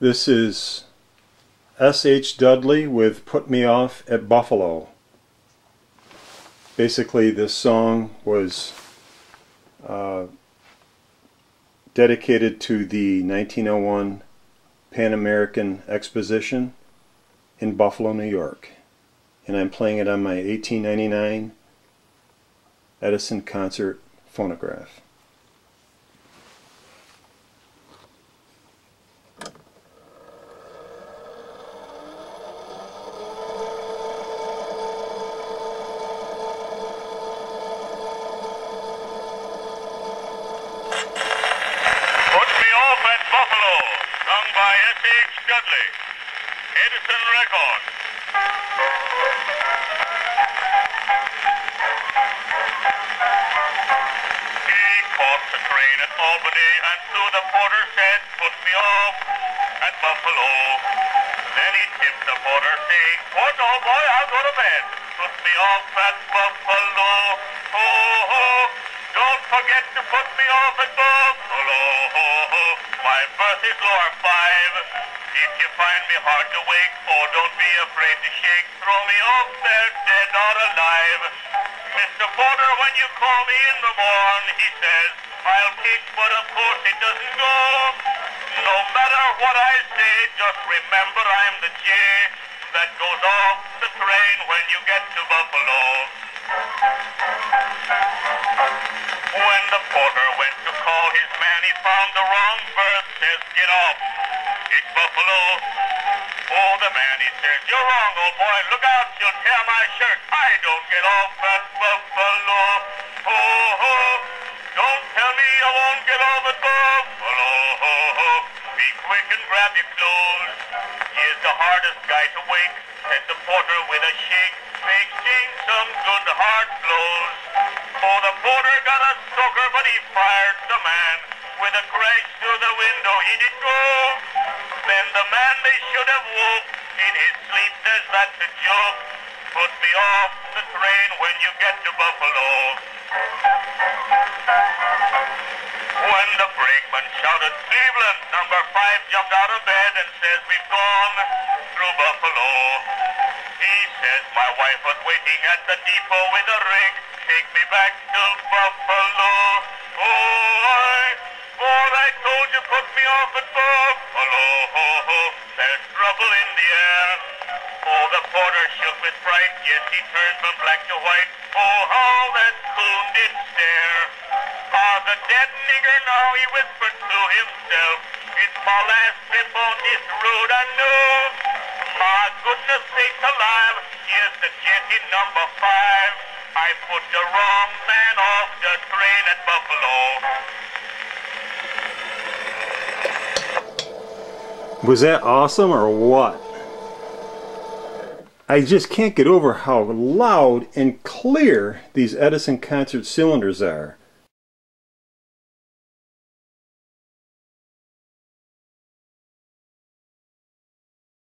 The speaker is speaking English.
This is S.H. Dudley with Put Me Off at Buffalo. Basically this song was uh, dedicated to the 1901 Pan American Exposition in Buffalo, New York. And I'm playing it on my 1899 Edison concert phonograph. Buffalo, sung by S.H. Dudley. Edison Record. He caught the train at Albany and so the porter said, put me off at Buffalo. Then he tipped the porter saying, oh boy, I'll go to bed. Put me off at Buffalo. Oh, oh, don't forget to put me off at Buffalo. My berth is lower five. If you find me hard to wake, oh, don't be afraid to shake. Throw me off there, dead or alive. Mr. Porter, when you call me in the morn, he says, I'll take, but of course it doesn't go. No matter what I say, just remember I'm the J that goes off the train when you get to Buffalo. Found the wrong berth, says, get off. It's Buffalo. Oh, the man, he says, you're wrong, old boy. Look out, you'll tear my shirt. I don't get off at Buffalo. Oh, oh, don't tell me I won't get off at Buffalo. Oh, oh, be quick and grab your clothes. He is the hardest guy to wake, said the porter with a shake. Make Sing some good hard blows. Oh, the porter got a soaker, but he fired the man. With a crash through the window, he did go. Then the man they should have woke in his sleep says that's a joke. Put me off the train when you get to Buffalo. When the brakeman shouted, Cleveland, number five jumped out of bed and says, we've gone through Buffalo. He says, my wife was waiting at the depot with a rig. Take me back to Buffalo. There's trouble in the air. Oh, the porter shook with fright. Yes, he turned from black to white. Oh, how that coon did stare. Ah, the dead nigger now, he whispered to himself. It's my last trip on this road, I know. My goodness sakes alive, here's the jetty number five. I put the wrong man off the train at Buffalo. Was that awesome or what? I just can't get over how loud and clear these Edison concert cylinders are.